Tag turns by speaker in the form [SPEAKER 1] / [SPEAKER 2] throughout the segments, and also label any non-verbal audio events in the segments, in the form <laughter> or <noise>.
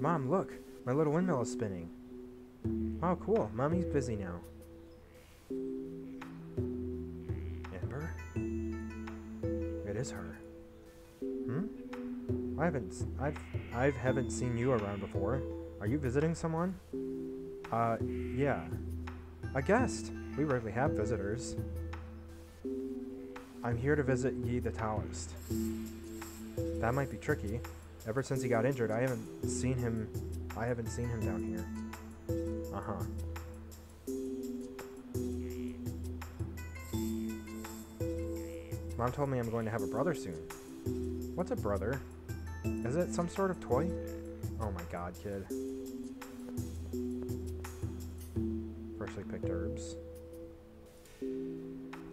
[SPEAKER 1] Mom, look! My little windmill is spinning. Oh, cool. Mommy's busy now. Amber? It is her. Hmm? I haven't. I've. I haven't seen you around before. Are you visiting someone? Uh, yeah. A guest. We rarely have visitors. I'm here to visit Yi the Taoist. That might be tricky. Ever since he got injured, I haven't seen him. I haven't seen him down here. Uh huh. Mom told me I'm going to have a brother soon. What's a brother? Is it some sort of toy? Oh my god, kid. Freshly picked herbs.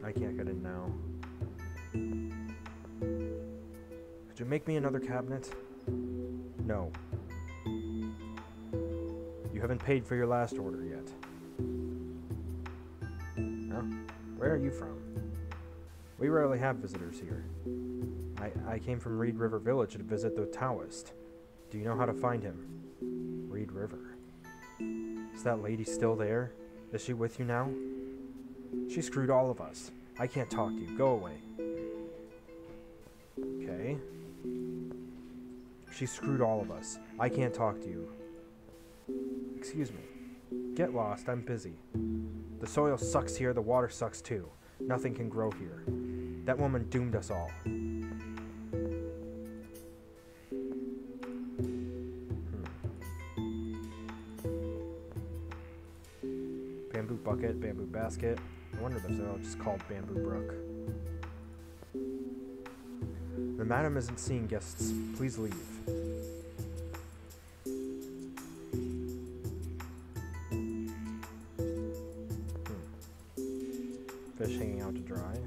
[SPEAKER 1] I can't get in now. Could you make me another cabinet? No. You haven't paid for your last order yet. Huh? Where are you from? We rarely have visitors here. I, I came from Reed River Village to visit the Taoist. Do you know how to find him? Reed River. Is that lady still there? Is she with you now? She screwed all of us. I can't talk to you. Go away. She screwed all of us. I can't talk to you. Excuse me. Get lost. I'm busy. The soil sucks here. The water sucks too. Nothing can grow here. That woman doomed us all. Hmm. Bamboo bucket, bamboo basket. I wonder if they're all just called Bamboo Brook. The madam isn't seeing guests. Please leave. Hmm. Fish hanging out to dry.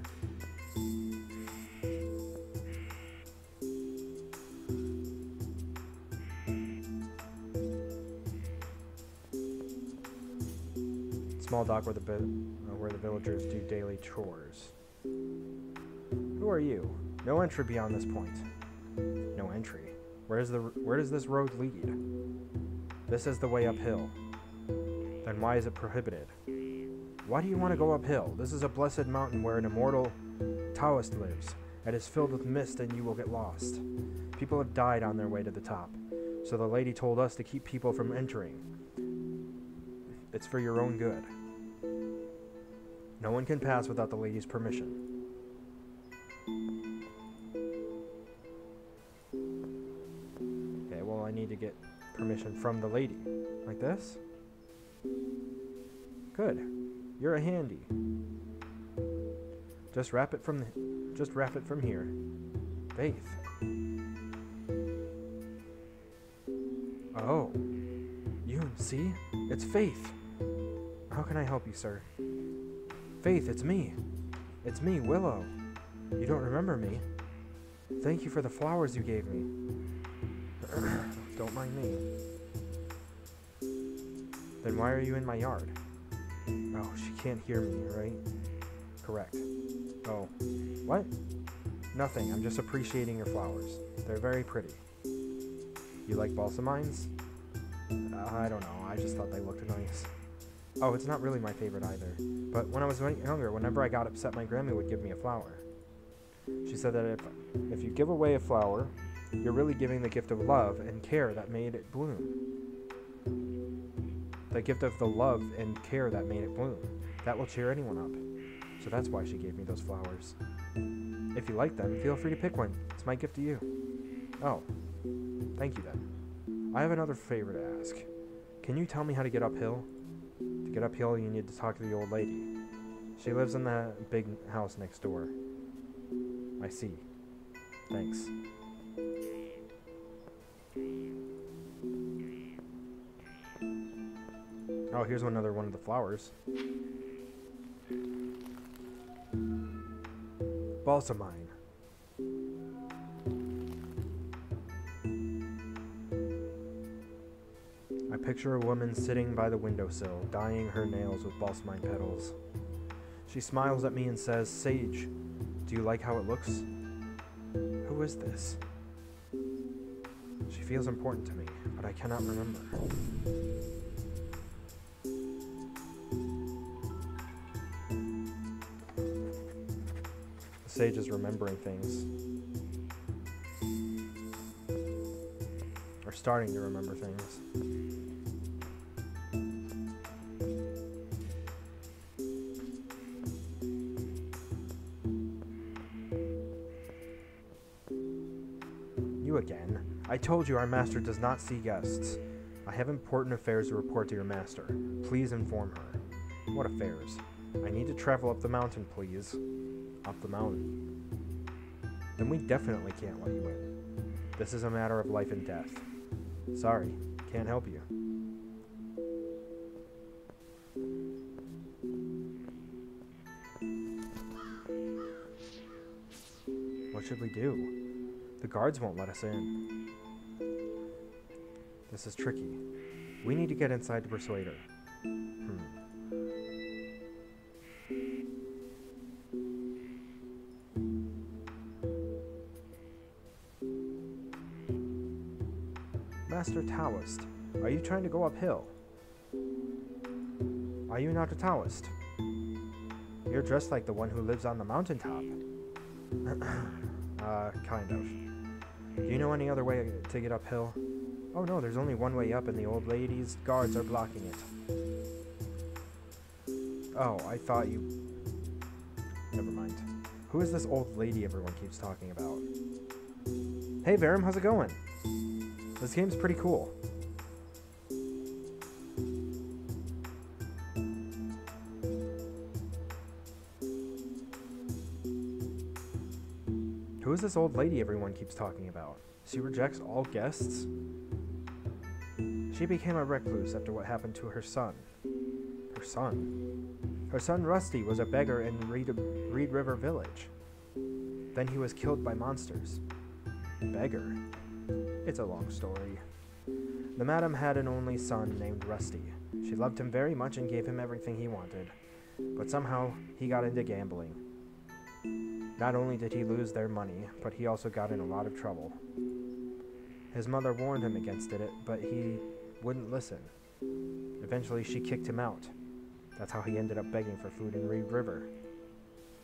[SPEAKER 1] Small dock where the uh, where the villagers do daily chores. Who are you? No entry beyond this point. No entry. Where is the where does this road lead? This is the way uphill. Then why is it prohibited? Why do you want to go uphill? This is a blessed mountain where an immortal Taoist lives. It is filled with mist and you will get lost. People have died on their way to the top. So the lady told us to keep people from entering. It's for your own good. No one can pass without the lady's permission. To get permission from the lady. Like this? Good. You're a handy. Just wrap it from the, just wrap it from here. Faith. Oh. You see? It's Faith. How can I help you, sir? Faith, it's me. It's me, Willow. You don't remember me. Thank you for the flowers you gave me. <clears throat> don't mind me. Then why are you in my yard? Oh, she can't hear me, right? Correct. Oh. What? Nothing. I'm just appreciating your flowers. They're very pretty. You like balsamines? Uh, I don't know. I just thought they looked nice. Oh, it's not really my favorite either. But when I was younger, whenever I got upset, my grandma would give me a flower. She said that if if you give away a flower, you're really giving the gift of love and care that made it bloom. The gift of the love and care that made it bloom. That will cheer anyone up. So that's why she gave me those flowers. If you like them, feel free to pick one. It's my gift to you. Oh, thank you then. I have another favor to ask. Can you tell me how to get uphill? To get uphill, you need to talk to the old lady. She lives in that big house next door. I see. Thanks. Oh, here's another one of the flowers. Balsamine. I picture a woman sitting by the windowsill, dyeing her nails with balsamine petals. She smiles at me and says, Sage, Do you like how it looks? Who is this? Feels important to me, but I cannot remember. The sage is remembering things. Or starting to remember things. Told you our master does not see guests. I have important affairs to report to your master. Please inform her. What affairs? I need to travel up the mountain, please. Up the mountain. Then we definitely can't let you in. This is a matter of life and death. Sorry, can't help you. What should we do? The guards won't let us in. This is tricky. We need to get inside to persuade her. Hmm. Master Taoist, are you trying to go uphill? Are you not a Taoist? You're dressed like the one who lives on the mountaintop. <clears throat> uh, kind of. Do you know any other way to get uphill? Oh no, there's only one way up and the old lady's guards are blocking it. Oh, I thought you... Never mind. Who is this old lady everyone keeps talking about? Hey Verum, how's it going? This game's pretty cool. Who is this old lady everyone keeps talking about? She rejects all guests? She became a recluse after what happened to her son. Her son? Her son Rusty was a beggar in Reed, Reed River Village. Then he was killed by monsters. Beggar? It's a long story. The madam had an only son named Rusty. She loved him very much and gave him everything he wanted. But somehow, he got into gambling. Not only did he lose their money, but he also got in a lot of trouble. His mother warned him against it, but he wouldn't listen. Eventually, she kicked him out. That's how he ended up begging for food in Reed River.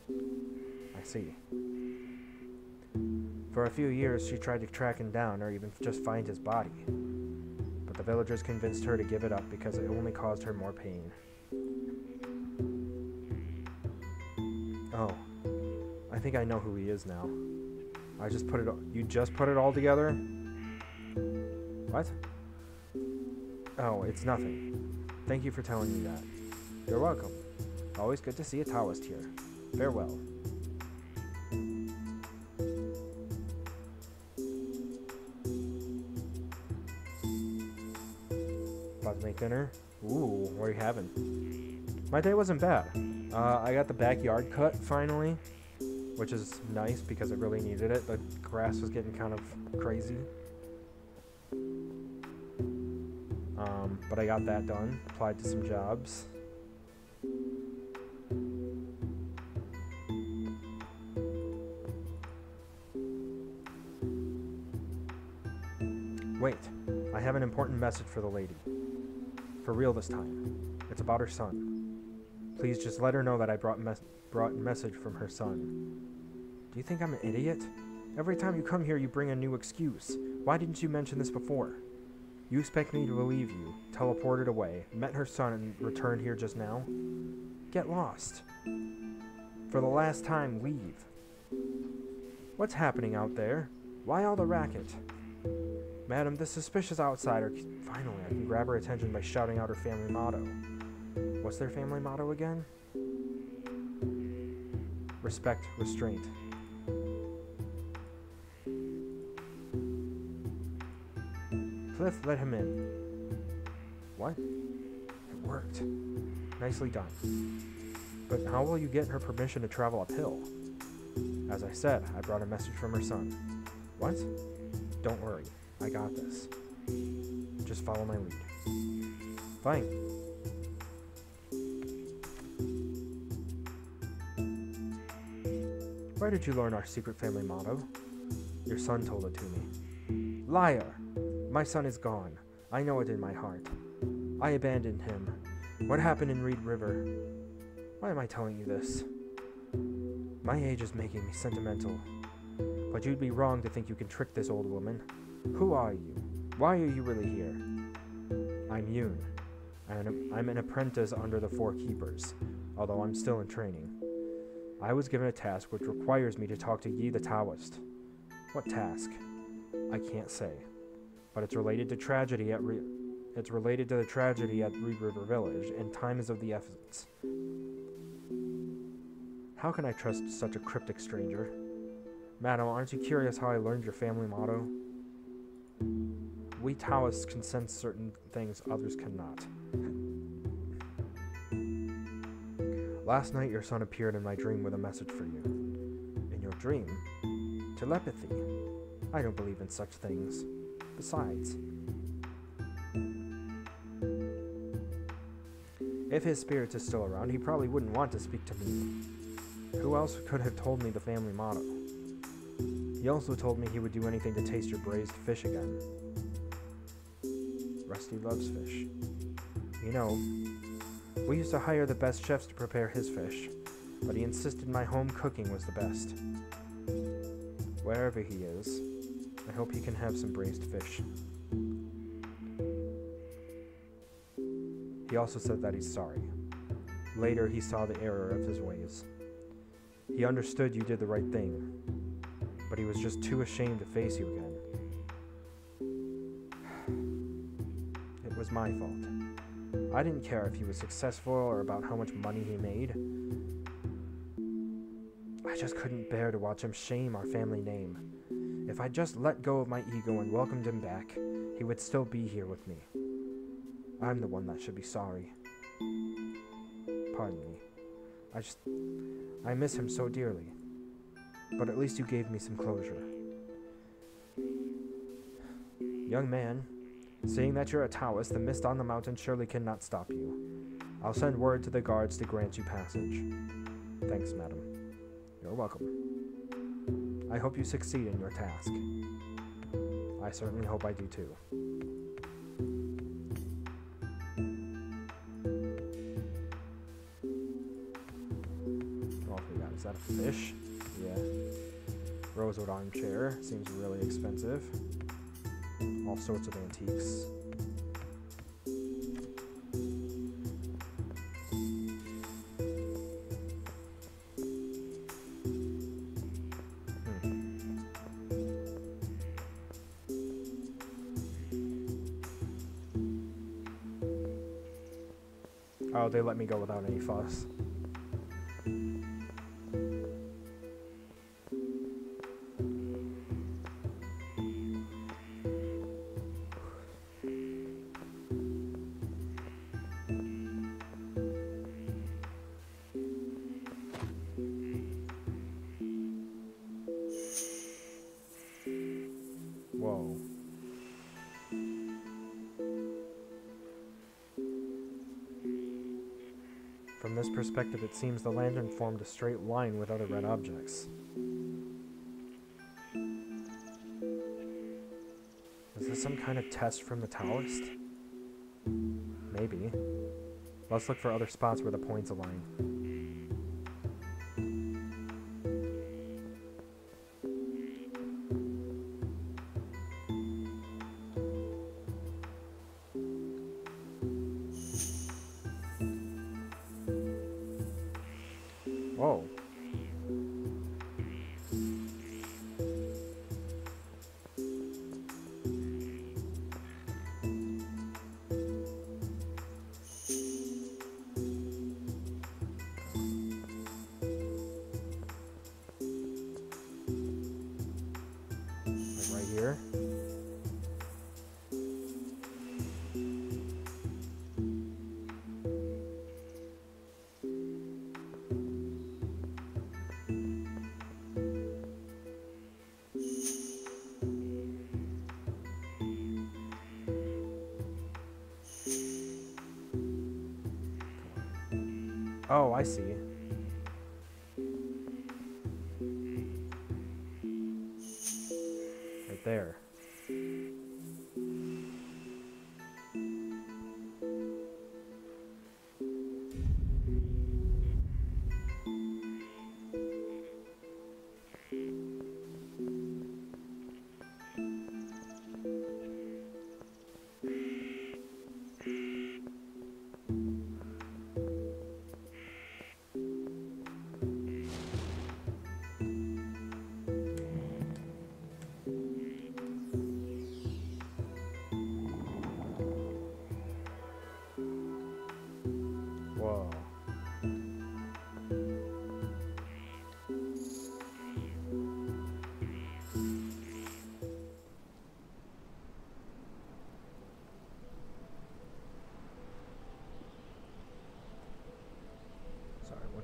[SPEAKER 1] I see. For a few years, she tried to track him down or even just find his body. But the villagers convinced her to give it up because it only caused her more pain. Oh, I think I know who he is now. I just put it. You just put it all together? Oh, it's nothing. Thank you for telling me that. You're welcome. Always good to see a Taoist here. Farewell. About to make dinner? Ooh, what are you having? My day wasn't bad. Uh, I got the backyard cut finally, which is nice because I really needed it. The grass was getting kind of crazy. Um, but I got that done, applied to some jobs. Wait, I have an important message for the lady. For real this time. It's about her son. Please just let her know that I brought mes- brought message from her son. Do you think I'm an idiot? Every time you come here, you bring a new excuse. Why didn't you mention this before? You expect me to believe you, teleported away, met her son, and returned here just now? Get lost. For the last time, leave. What's happening out there? Why all the racket? Madam, this suspicious outsider. Finally, I can grab her attention by shouting out her family motto. What's their family motto again? Respect, restraint. Let him in. What? It worked. Nicely done. But how will you get her permission to travel uphill? As I said, I brought a message from her son. What? Don't worry. I got this. Just follow my lead. Fine. Where did you learn our secret family motto? Your son told it to me. Liar! My son is gone. I know it in my heart. I abandoned him. What happened in Reed River? Why am I telling you this? My age is making me sentimental. But you'd be wrong to think you can trick this old woman. Who are you? Why are you really here? I'm Yoon. And I'm an apprentice under the Four Keepers, although I'm still in training. I was given a task which requires me to talk to Yi the Taoist. What task? I can't say, but it's related to tragedy at Re- it's related to the tragedy at Reed River Village, and time is of the essence. How can I trust such a cryptic stranger? Madam, aren't you curious how I learned your family motto? We Taoists can sense certain things others cannot. <laughs> Last night, your son appeared in my dream with a message for you. In your dream? Telepathy. I don't believe in such things. Besides, if his spirit is still around, he probably wouldn't want to speak to me. Who else could have told me the family motto? He also told me he would do anything to taste your braised fish again. Rusty loves fish. You know, we used to hire the best chefs to prepare his fish, but he insisted my home cooking was the best. Wherever he is, I hope he can have some braised fish. He also said that he's sorry. Later, he saw the error of his ways. He understood you did the right thing, but he was just too ashamed to face you again. <sighs> It was my fault. I didn't care if he was successful or about how much money he made. I just couldn't bear to watch him shame our family name. If I just let go of my ego and welcomed him back, he would still be here with me. I'm the one that should be sorry. Pardon me. I just. I miss him so dearly. But at least you gave me some closure. Young man, Seeing that you're a Taoist, the mist on the mountain surely cannot stop you. I'll send word to the guards to grant you passage. Thanks, madam. You're welcome. I hope you succeed in your task. I certainly hope I do too. Is that a fish? Yeah. Rosewood armchair. Seems really expensive all sorts of antiques. Let me go without any fuss. This perspective, it seems the lantern formed a straight line with other red objects. Is this some kind of test from the Taoist? Maybe. Let's look for other spots where the points align. Whoa. Oh, I see.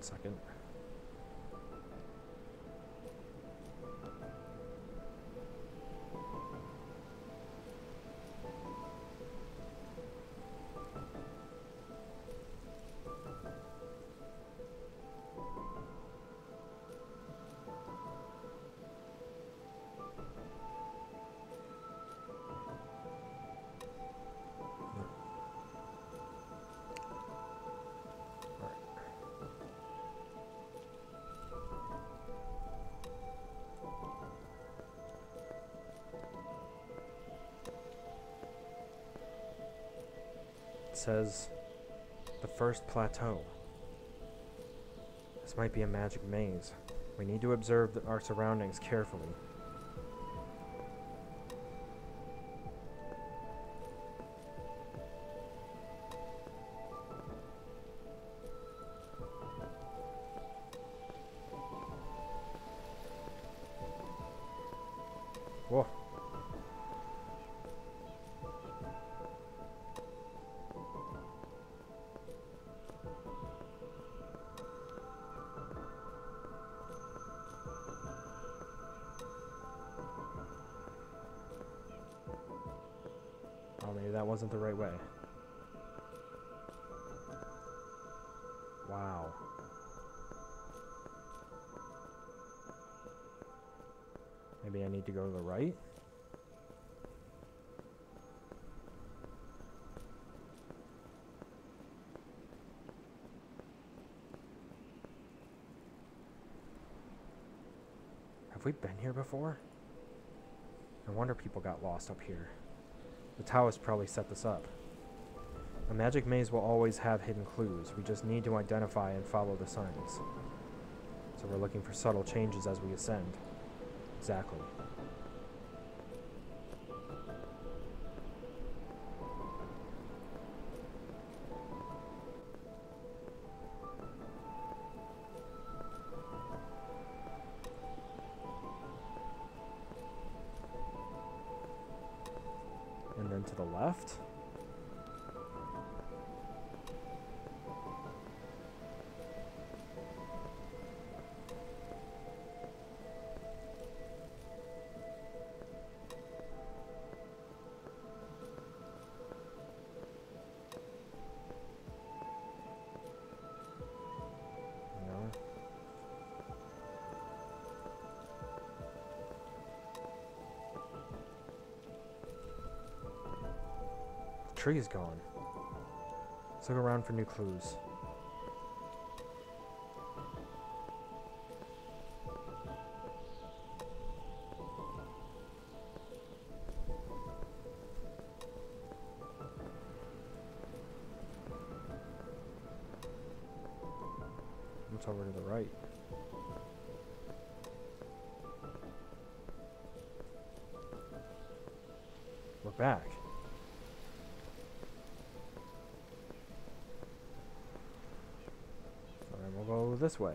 [SPEAKER 1] Second. Says the first plateau. This might be a magic maze. We need to observe our surroundings carefully. Whoa. Wasn't the right way. Wow. Maybe I need to go to the right? Have we been here before? No wonder people got lost up here. The Taoists probably set this up. A magic maze will always have hidden clues. We just need to identify and follow the signs. So we're looking for subtle changes as we ascend. Exactly. Tree is gone. Let's look around for new clues. This way.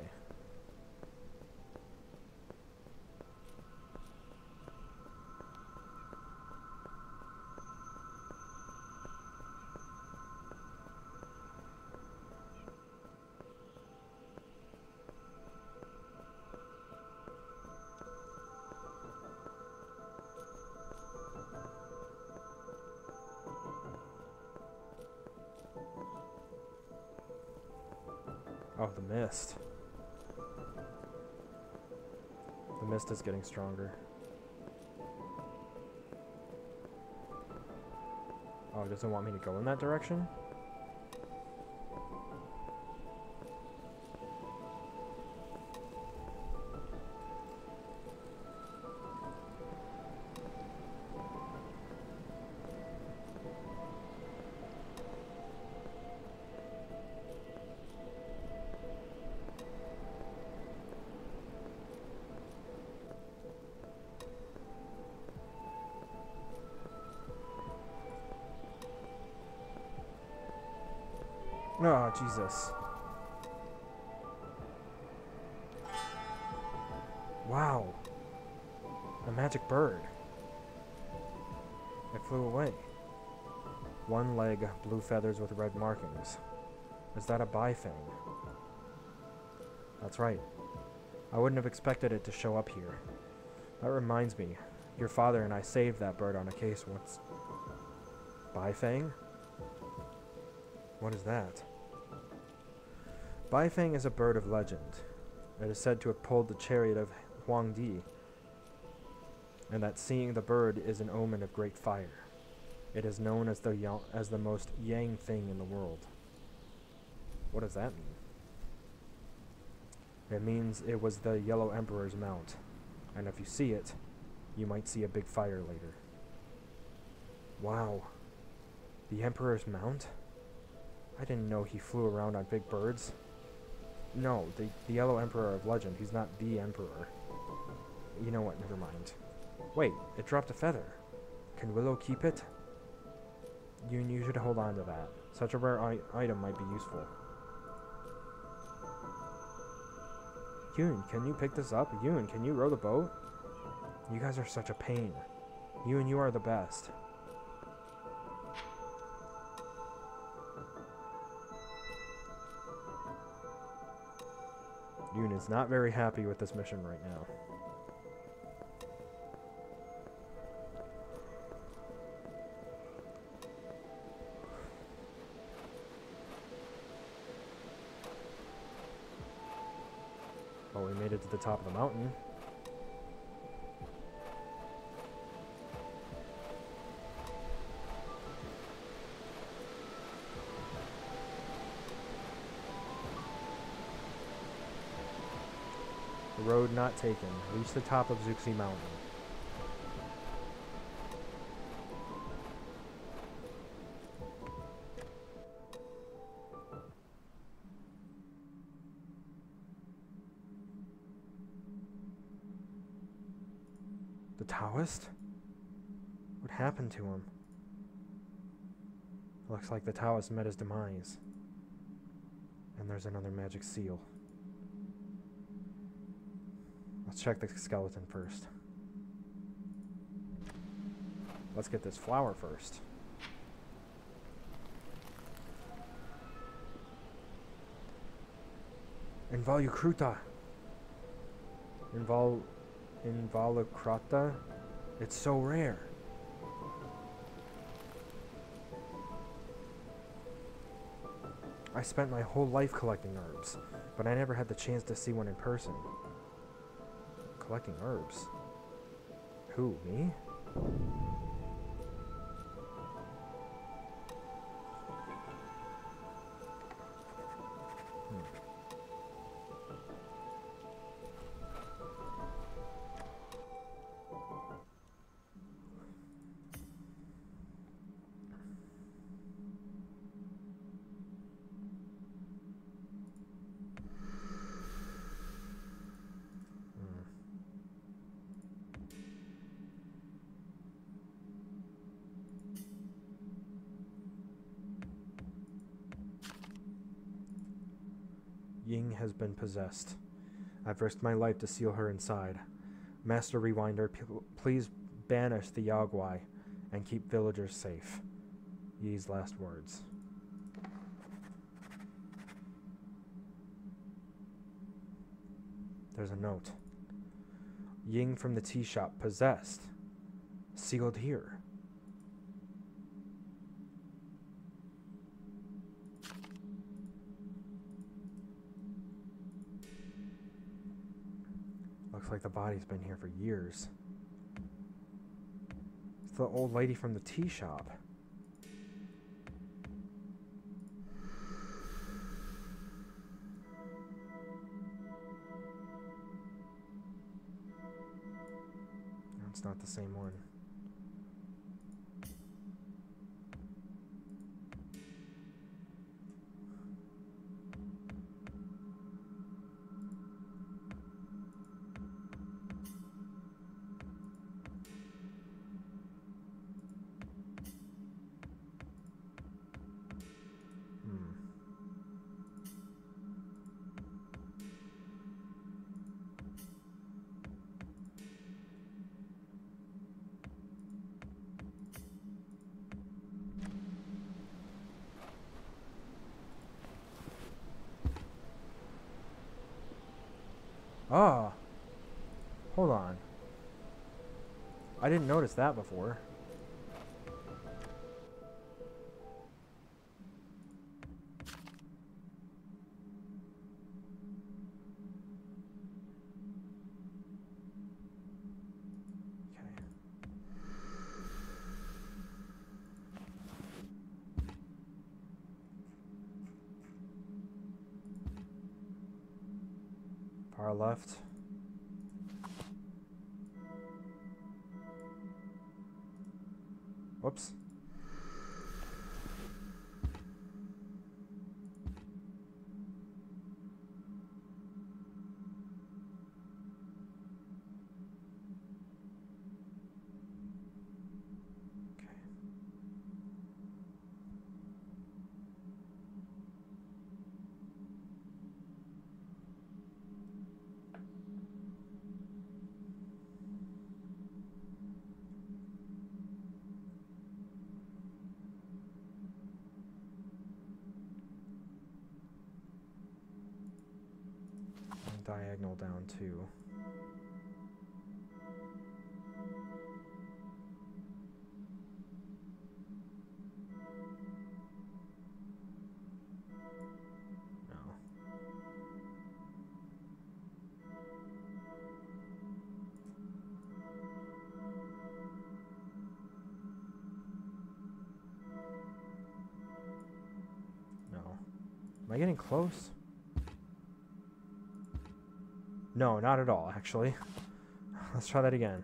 [SPEAKER 1] Oh, the mist. The mist is getting stronger. Oh, it doesn't want me to go in that direction? Jesus. Wow. A magic bird. It flew away. One leg, blue feathers with red markings. Is that a bifang? That's right. I wouldn't have expected it to show up here. That reminds me, your father and I saved that bird on a case once. Bifang? What is that? Bifang is a bird of legend. It is said to have pulled the chariot of Huang Di, and that seeing the bird is an omen of great fire. It is known as the as the most yang thing in the world. What does that mean? It means it was the Yellow Emperor's mount, and if you see it, you might see a big fire later. Wow. The Emperor's mount? I didn't know he flew around on big birds. No, the, the Yellow Emperor of Legend. He's not the Emperor. You know what? Never mind. Wait, it dropped a feather. Can Willow keep it? You, you should hold on to that. Such a rare item might be useful. Yoon, can you pick this up? Yoon, can you row the boat? You guys are such a pain. You and you are the best. Yoon is not very happy with this mission right now. Well, we made it to the top of the mountain. Road not taken. Reach the top of Zuxi Mountain. The Taoist? What happened to him? Looks like the Taoist met his demise. And there's another magic seal. Let's check the skeleton first. Let's get this flower first. Involucruta. Invol Involucrata. It's so rare. I spent my whole life collecting herbs, but I never had the chance to see one in person collecting herbs. Who, me? Has been possessed. I've risked my life to seal her inside. Master Rewinder, please banish the Yaoguai and keep villagers safe. Yi's last words. There's a note. Ying from the tea shop, possessed. Sealed here. Like the body's been here for years. It's the old lady from the tea shop. Ah. Hold on. I didn't notice that before. Far left. Whoops. Diagonal down too. Am I getting close? No, not at all, actually. Let's try that again.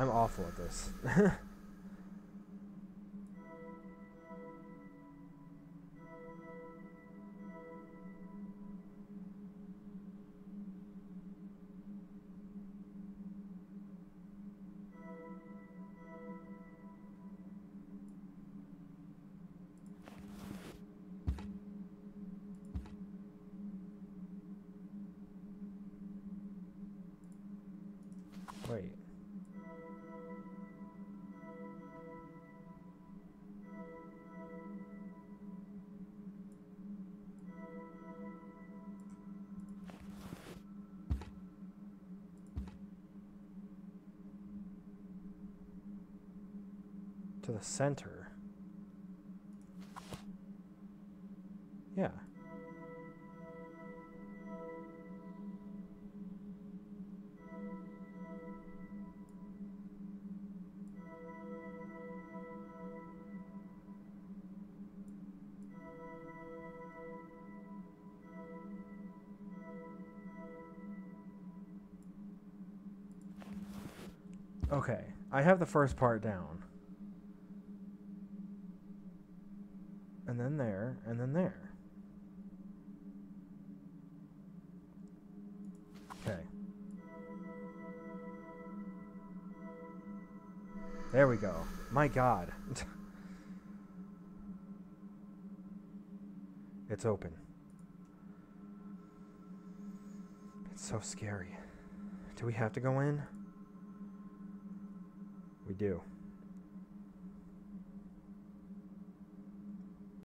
[SPEAKER 1] I'm awful at this. <laughs> the center. Yeah. Okay, I have the first part down. My god. it's open. It's so scary. Do we have to go in? We do.